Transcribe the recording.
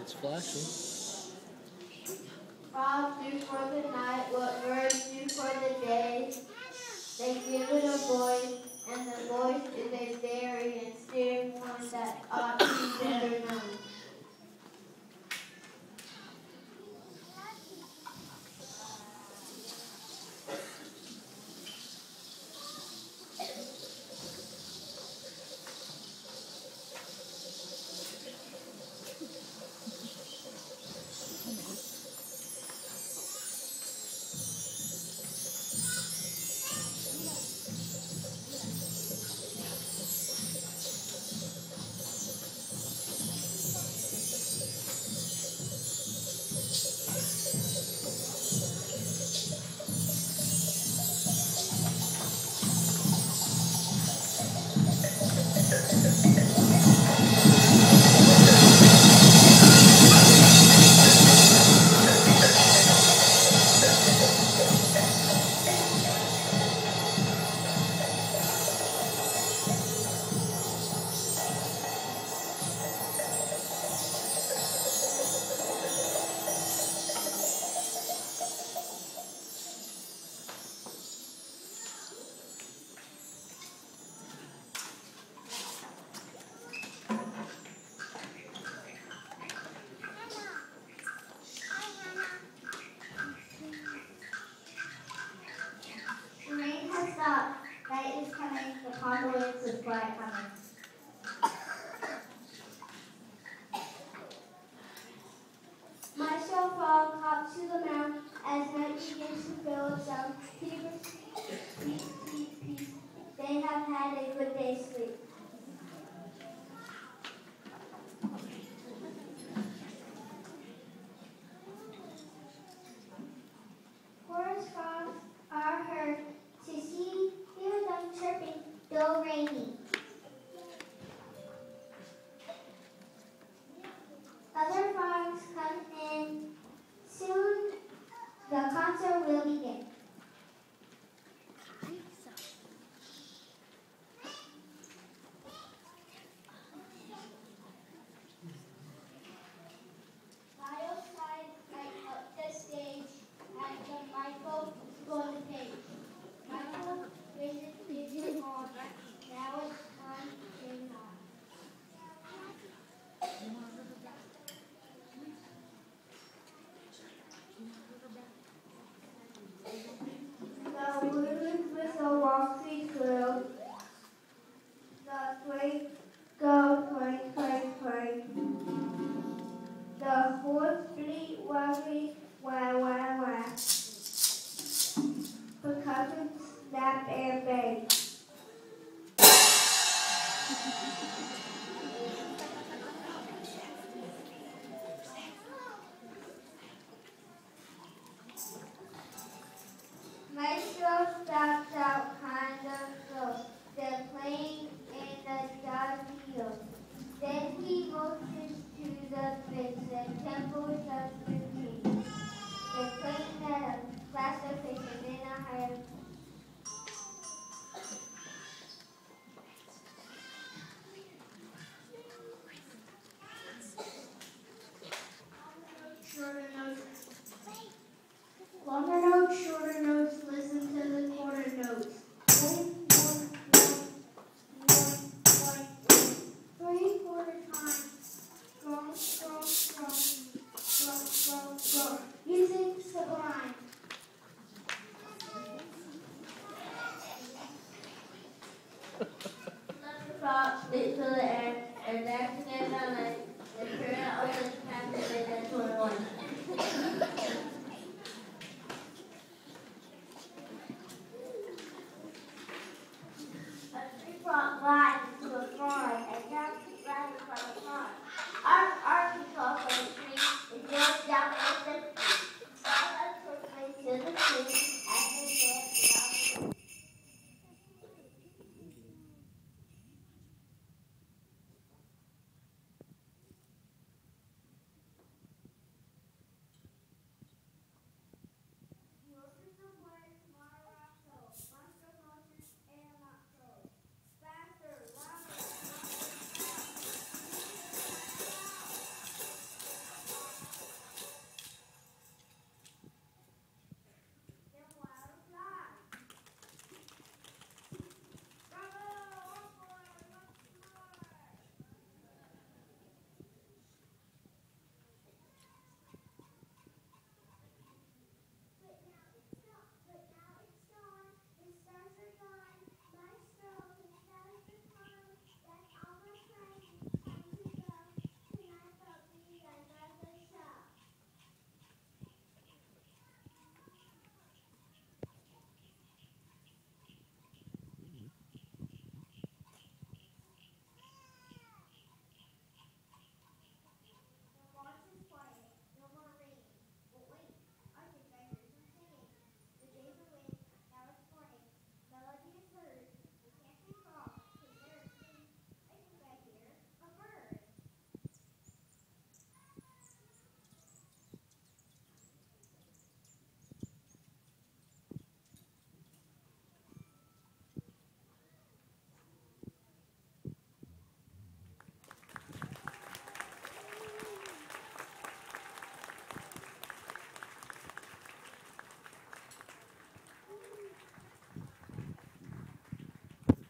It's flashing. Frogs do for the night what birds do for the day. They give it a voice, and the voice is a very mysterious one that ought to be better known. Apocalypse is bleat Longer notes, shorter notes, listen to the quarter notes. One, one, one, one, one. Three quarter time. Strong, strong, strong. Strong, strong. Music sublime. To the and the. Current of the captain is at 21.